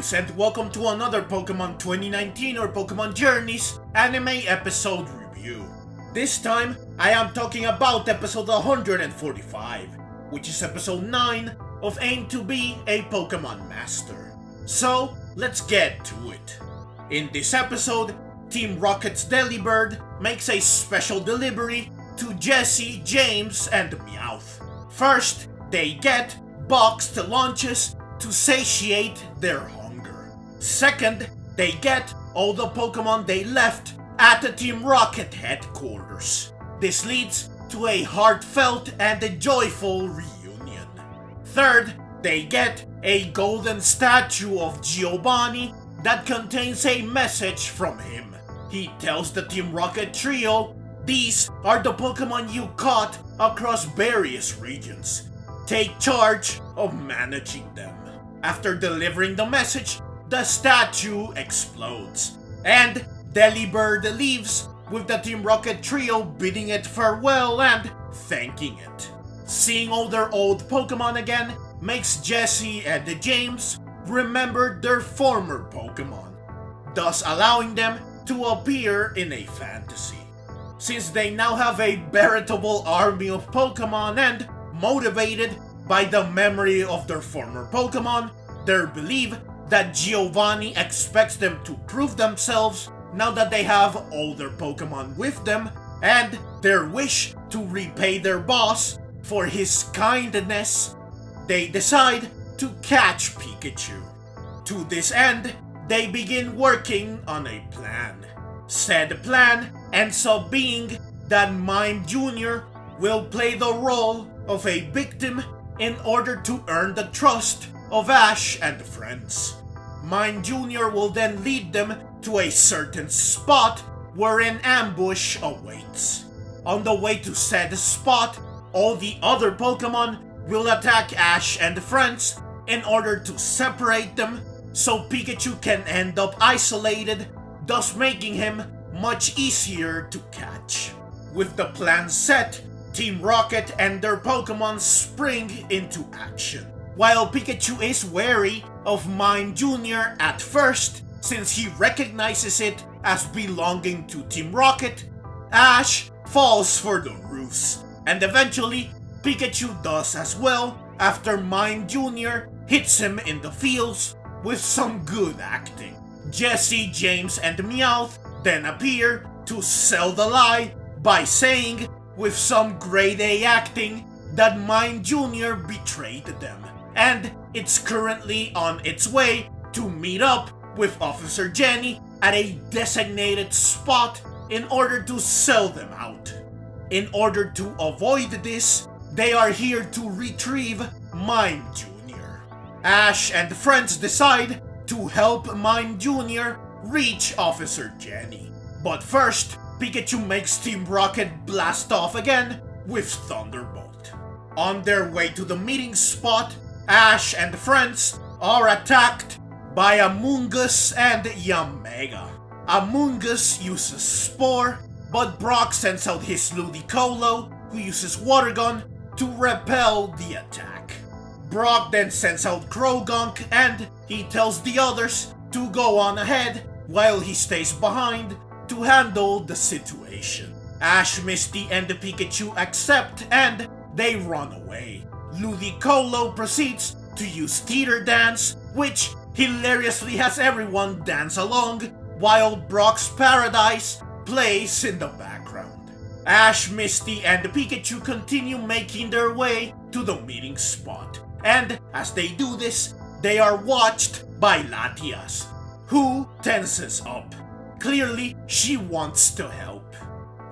Greetings and welcome to another Pokemon 2019 or Pokemon Journeys anime episode review. This time, I am talking about episode 145, which is episode 9 of Aim to be a Pokemon Master. So, let's get to it. In this episode, Team Rocket's Delibird makes a special delivery to Jessie, James, and Meowth. First, they get boxed launches to satiate their hunger. Second, they get all the Pokemon they left at the Team Rocket headquarters. This leads to a heartfelt and a joyful reunion. Third, they get a golden statue of Giovanni that contains a message from him. He tells the Team Rocket trio, these are the Pokemon you caught across various regions. Take charge of managing them. After delivering the message, the statue explodes, and Delibird leaves with the Team Rocket trio bidding it farewell and thanking it. Seeing all their old Pokemon again makes Jessie and James remember their former Pokemon, thus allowing them to appear in a fantasy. Since they now have a veritable army of Pokemon and motivated by the memory of their former Pokemon, their belief that Giovanni expects them to prove themselves now that they have all their Pokemon with them, and their wish to repay their boss for his kindness, they decide to catch Pikachu. To this end, they begin working on a plan. Said plan ends up being that Mime Jr. will play the role of a victim in order to earn the trust of Ash and friends. Mime Jr. will then lead them to a certain spot where an ambush awaits. On the way to said spot, all the other Pokemon will attack Ash and friends in order to separate them so Pikachu can end up isolated, thus making him much easier to catch. With the plan set, Team Rocket and their Pokemon spring into action. While Pikachu is wary of Mime Jr. at first, since he recognizes it as belonging to Team Rocket, Ash falls for the ruse, and eventually Pikachu does as well after Mime Jr. hits him in the fields with some good acting. Jessie, James, and Meowth then appear to sell the lie by saying with some grade A acting that Mime Jr. betrayed them, and it's currently on its way to meet up with Officer Jenny at a designated spot in order to sell them out. In order to avoid this, they are here to retrieve Mime Jr. Ash and friends decide to help Mime Jr. reach Officer Jenny. But first, Pikachu makes Team Rocket blast off again with Thunderbolt. On their way to the meeting spot, Ash and friends are attacked by Amoonguss and Yanmega. Amoonguss uses Spore, but Brock sends out his Ludicolo, who uses Water Gun, to repel the attack. Brock then sends out Croagunk and he tells the others to go on ahead while he stays behind to handle the situation. Ash, Misty, and the Pikachu accept and they run away. Ludicolo proceeds to use Teeter Dance, which hilariously has everyone dance along, while Brock's Paradise plays in the background. Ash, Misty, and Pikachu continue making their way to the meeting spot, and as they do this, they are watched by Latias, who tenses up. Clearly, she wants to help.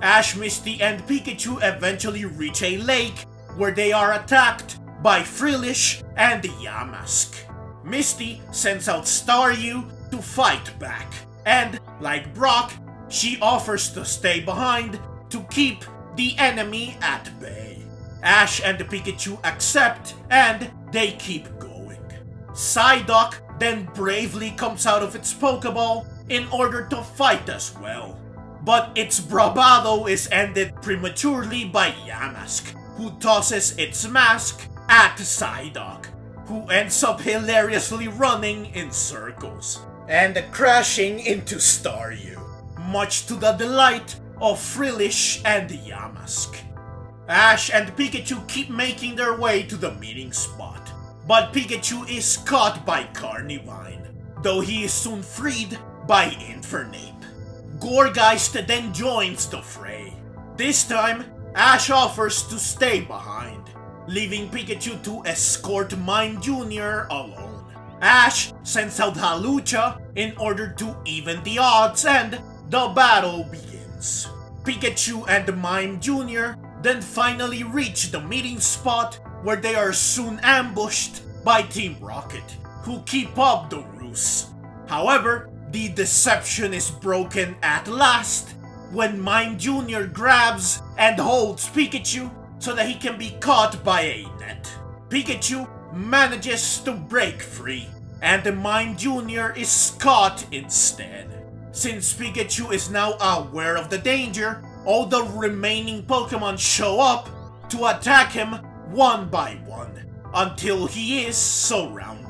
Ash, Misty, and Pikachu eventually reach a lake where they are attacked by Frillish and Yamask. Misty sends out Staryu to fight back, and like Brock, she offers to stay behind to keep the enemy at bay. Ash and Pikachu accept, and they keep going. Psyduck then bravely comes out of its Pokeball in order to fight as well. But its bravado is ended prematurely by Yamask, who tosses its mask at Psyduck, who ends up hilariously running in circles and crashing into Staryu, much to the delight of Frillish and Yamask. Ash and Pikachu keep making their way to the meeting spot, but Pikachu is caught by Carnivine, though he is soon freed by Infernape. Gourgeist then joins the fray. This time, Ash offers to stay behind, leaving Pikachu to escort Mime Jr. alone. Ash sends out Hawlucha in order to even the odds and the battle begins. Pikachu and Mime Jr. then finally reach the meeting spot where they are soon ambushed by Team Rocket, who keep up the However, the deception is broken at last when Mime Jr. grabs and holds Pikachu so that he can be caught by a net. Pikachu manages to break free, and the Mime Jr. is caught instead. Since Pikachu is now aware of the danger, all the remaining Pokemon show up to attack him one by one, until he is surrounded.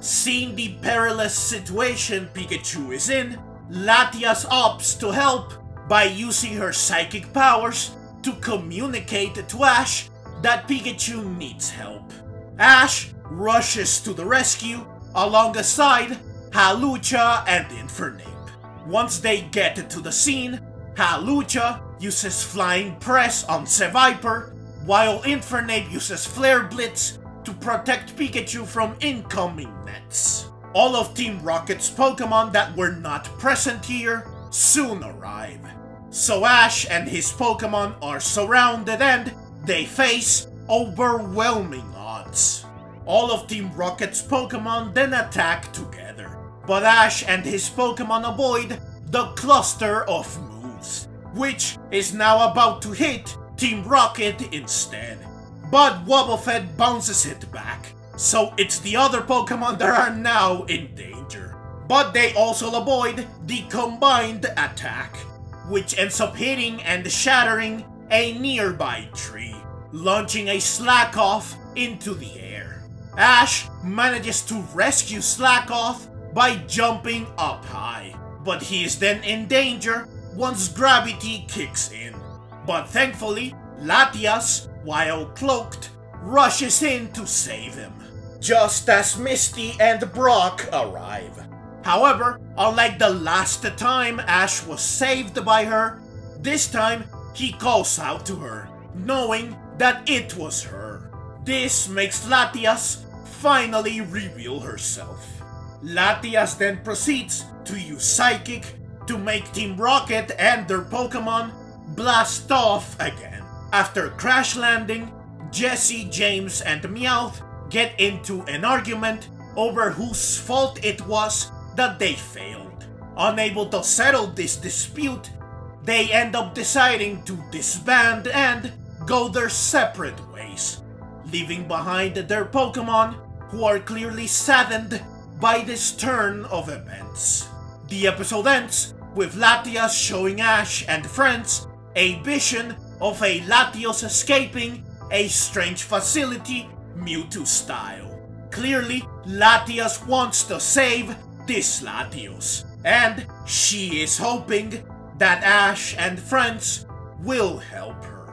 Seeing the perilous situation Pikachu is in, Latias opts to help by using her psychic powers to communicate to Ash that Pikachu needs help. Ash rushes to the rescue alongside Hawlucha and Infernape. Once they get to the scene, Hawlucha uses Flying Press on Seviper, while Infernape uses Flare Blitz to protect Pikachu from incoming nets. All of Team Rocket's Pokemon that were not present here soon arrive. So Ash and his Pokemon are surrounded and they face overwhelming odds. All of Team Rocket's Pokemon then attack together, but Ash and his Pokemon avoid the cluster of moves, which is now about to hit Team Rocket instead. But Wobbuffet bounces it back, so it's the other Pokemon that are now in danger. But they also avoid the combined attack, which ends up hitting and shattering a nearby tree, launching a Slakoth into the air. Ash manages to rescue Slakoth by jumping up high, but he is then in danger once gravity kicks in. But thankfully, Latias, while cloaked, rushes in to save him, just as Misty and Brock arrive. However, unlike the last time Ash was saved by her, this time he calls out to her, knowing that it was her. This makes Latias finally reveal herself. Latias then proceeds to use Psychic to make Team Rocket and their Pokemon blast off again. After crash landing, Jessie, James, and Meowth get into an argument over whose fault it was that they failed. Unable to settle this dispute, they end up deciding to disband and go their separate ways, leaving behind their Pokemon who are clearly saddened by this turn of events. The episode ends with Latias showing Ash and friends a vision of a Latios escaping a strange facility Mewtwo style. Clearly, Latias wants to save this Latios, and she is hoping that Ash and friends will help her.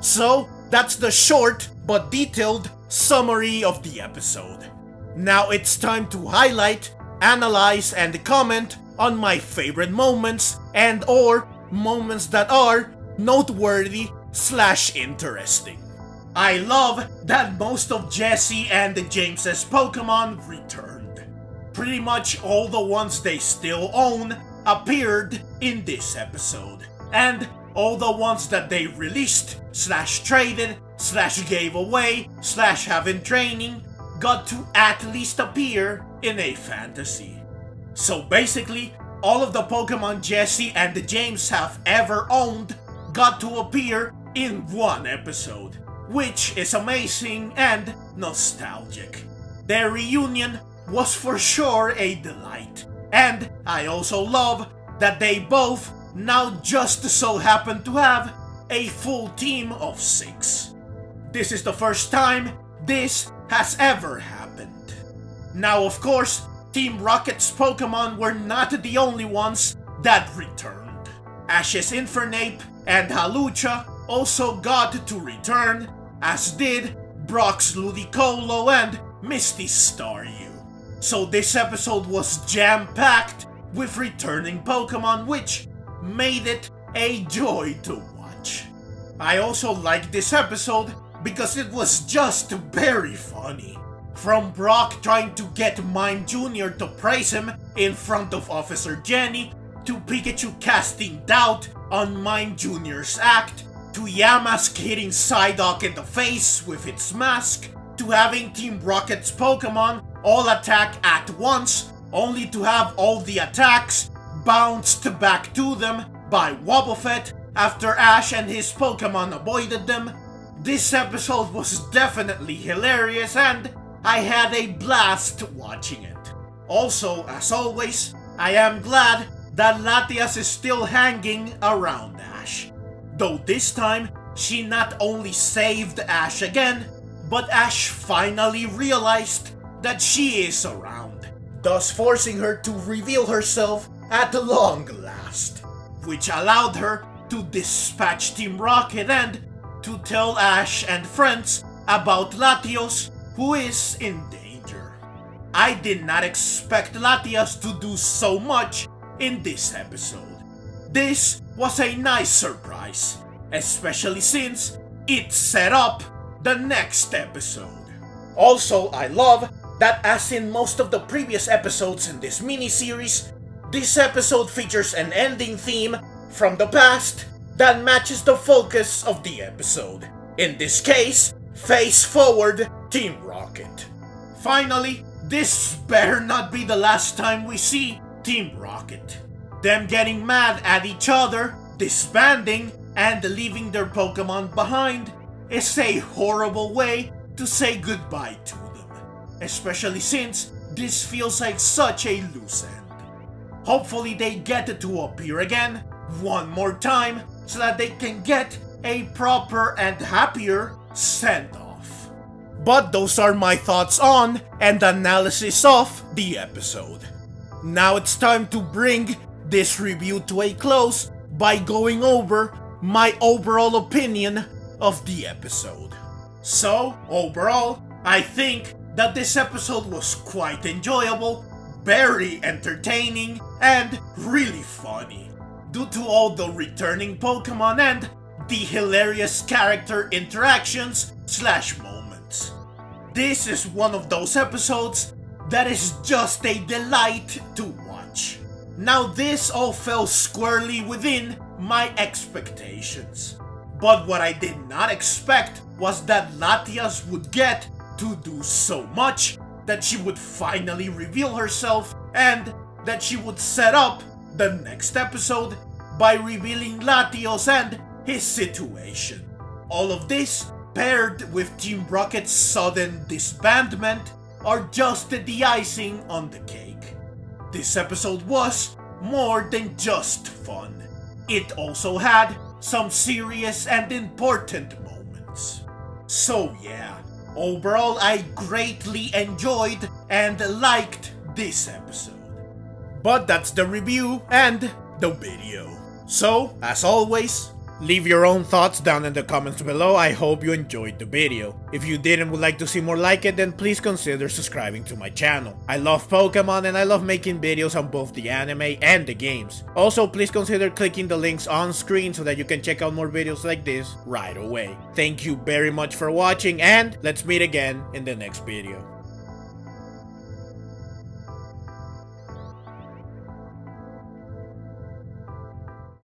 So, that's the short but detailed summary of the episode. Now it's time to highlight, analyze, and comment on my favorite moments and or moments that are noteworthy slash interesting. I love that most of Jessie and James's Pokemon returned. Pretty much all the ones they still own appeared in this episode. And all the ones that they released, slash traded, slash gave away, slash have in training, got to at least appear in a fantasy. So basically, all of the Pokemon Jessie and James have ever owned got to appear in one episode, which is amazing and nostalgic. Their reunion was for sure a delight, and I also love that they both now just so happen to have a full team of six. This is the first time this has ever happened. Now, of course, Team Rocket's Pokemon were not the only ones that returned. Ash's Infernape and Hawlucha also got to return, as did Brock's Ludicolo and Misty Staryu. So this episode was jam-packed with returning Pokemon which made it a joy to watch. I also liked this episode because it was just very funny. From Brock trying to get Mime Jr. to praise him in front of Officer Jenny, to Pikachu casting doubt on Mime Jr.'s act, to Yamask hitting Psyduck in the face with its mask, to having Team Rocket's Pokemon all attack at once, only to have all the attacks bounced back to them by Wobbuffet after Ash and his Pokemon avoided them. This episode was definitely hilarious and I had a blast watching it. Also, as always, I am glad that Latias is still hanging around Ash. Though this time, she not only saved Ash again, but Ash finally realized that she is around, thus forcing her to reveal herself at long last, which allowed her to dispatch Team Rocket and to tell Ash and friends about Latios who is in danger. I did not expect Latias to do so much in this episode. This was a nice surprise, especially since it set up the next episode. Also, I love that as in most of the previous episodes in this mini-series, this episode features an ending theme from the past that matches the focus of the episode. In this case, Face Forward Team Rocket. Finally, this better not be the last time we see Team Rocket. Them getting mad at each other, disbanding, and leaving their Pokemon behind is a horrible way to say goodbye to them. Especially since this feels like such a loose end. Hopefully they get to appear again one more time so that they can get a proper and happier send off. But those are my thoughts on and analysis of the episode. Now it's time to bring this review to a close by going over my overall opinion of the episode. So, overall, I think that this episode was quite enjoyable, very entertaining, and really funny, due to all the returning Pokemon and the hilarious character interactions slash moments. This is one of those episodes that is just a delight to watch. Now this all fell squarely within my expectations. But what I did not expect was that Latias would get to do so much that she would finally reveal herself and that she would set up the next episode by revealing Latios and his situation. All of this, paired with Team Rocket's sudden disbandment, are just the icing on the cake. This episode was more than just fun. It also had some serious and important moments. So yeah, overall I greatly enjoyed and liked this episode. But that's the review and the video. So, as always, Leave your own thoughts down in the comments below, I hope you enjoyed the video. If you did and would like to see more like it, then please consider subscribing to my channel. I love Pokemon and I love making videos on both the anime and the games. Also, please consider clicking the links on screen so that you can check out more videos like this right away. Thank you very much for watching and let's meet again in the next video.